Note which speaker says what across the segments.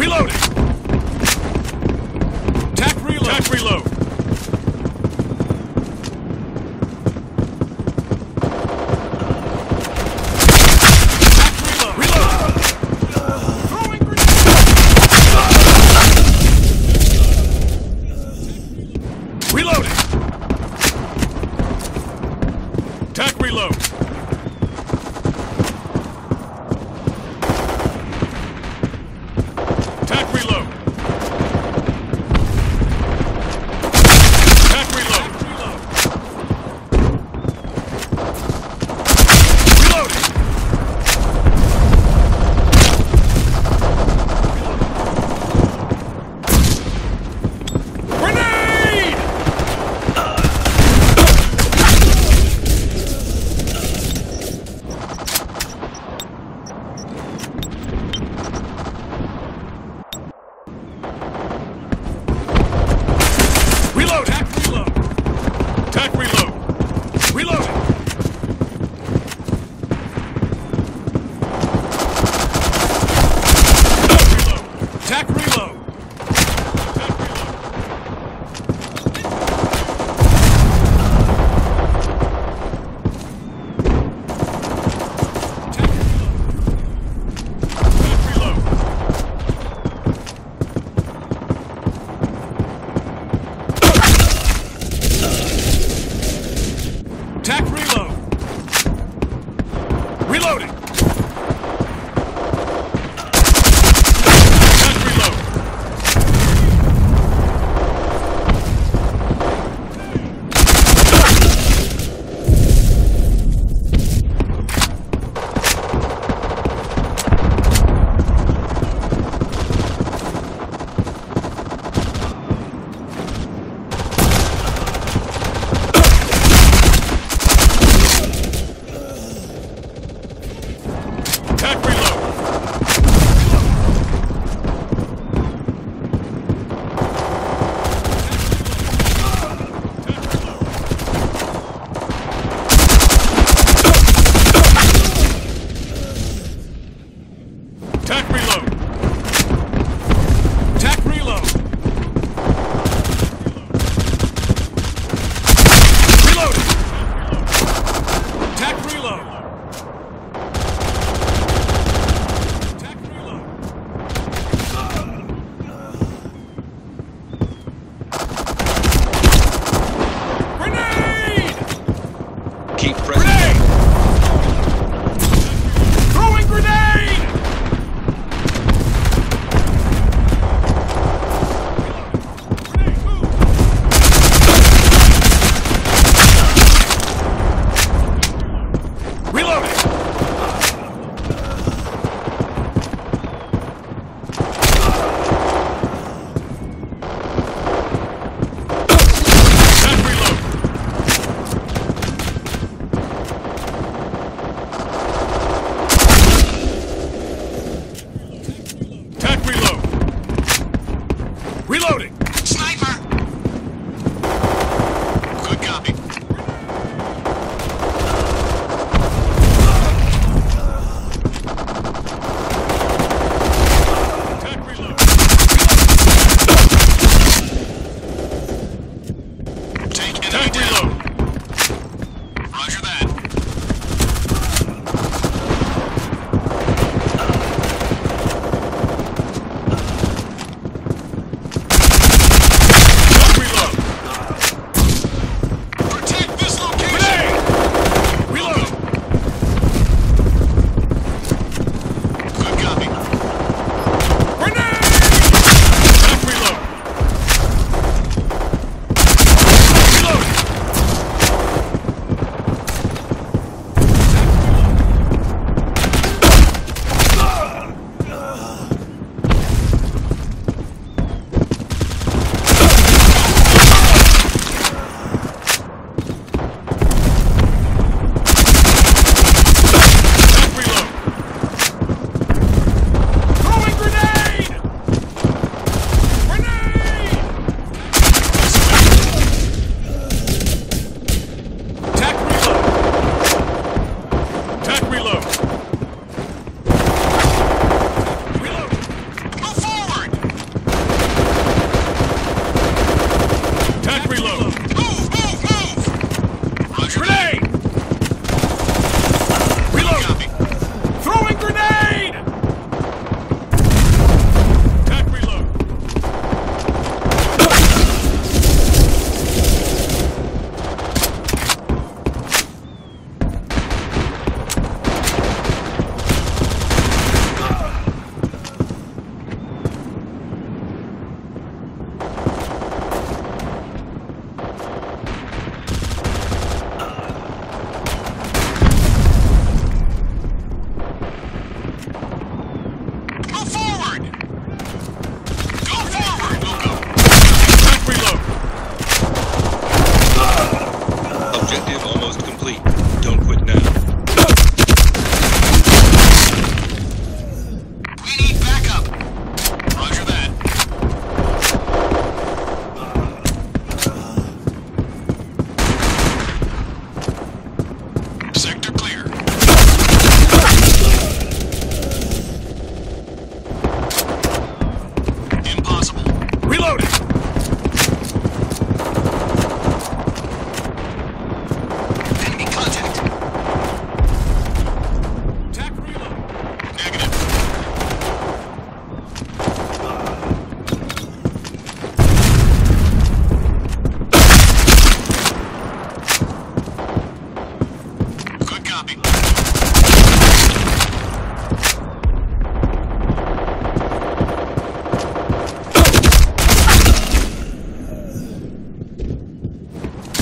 Speaker 1: Reloading! Tac reload! Tac reload! Reload! Reload! Reloading! Tac reload!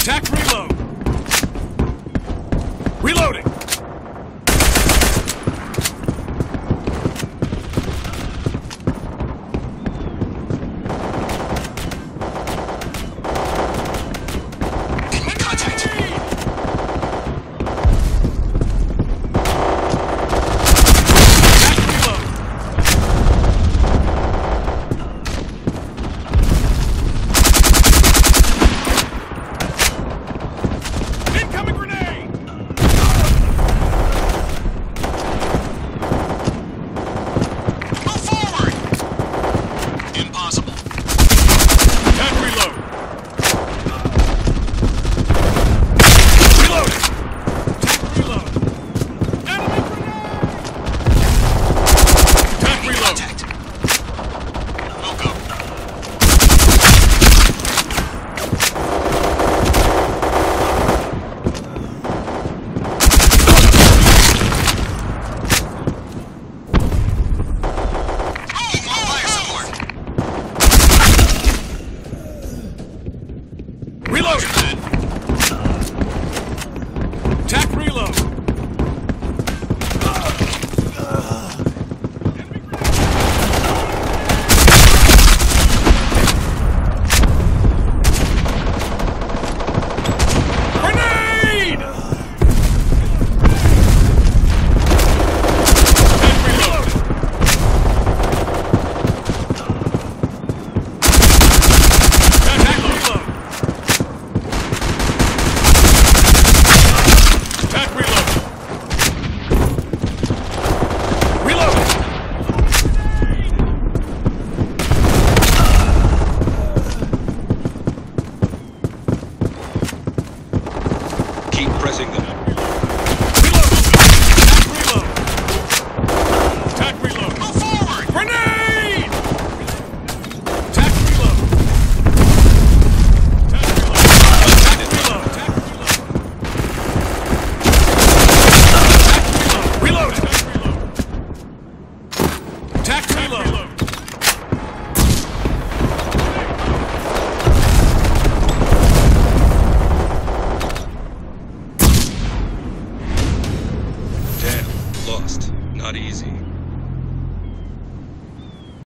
Speaker 1: Tac reload.